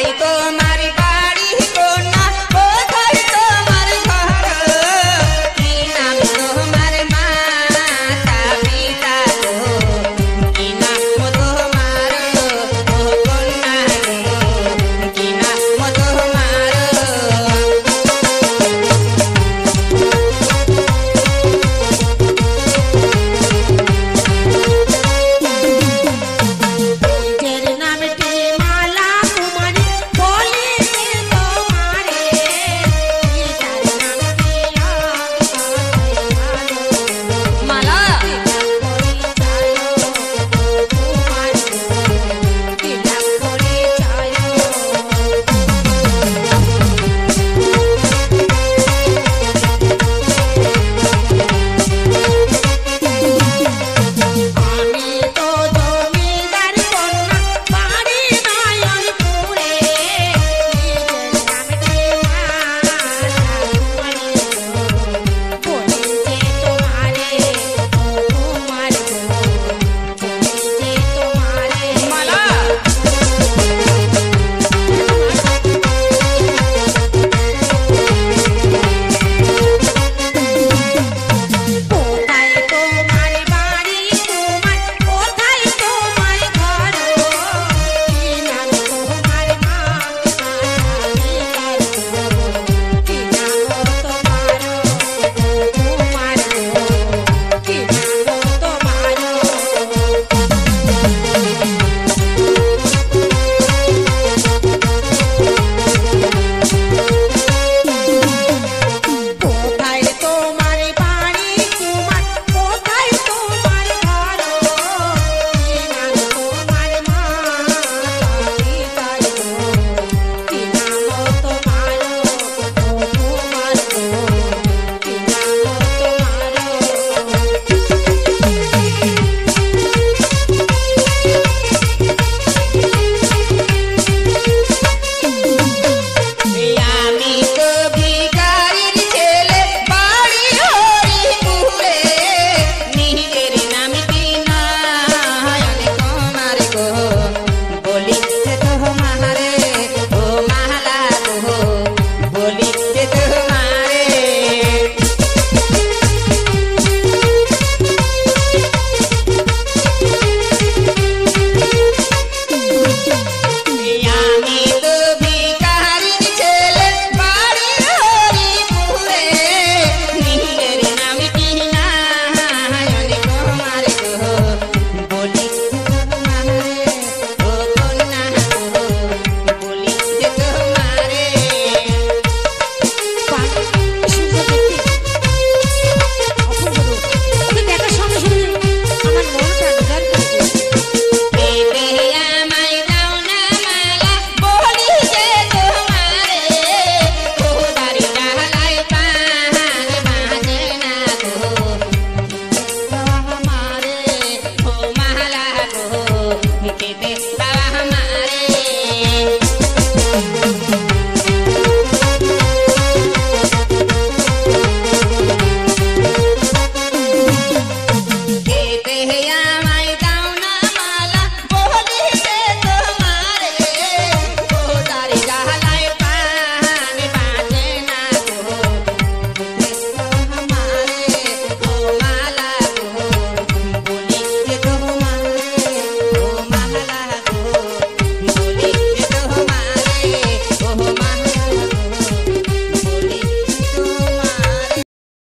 ಆಯ್ತು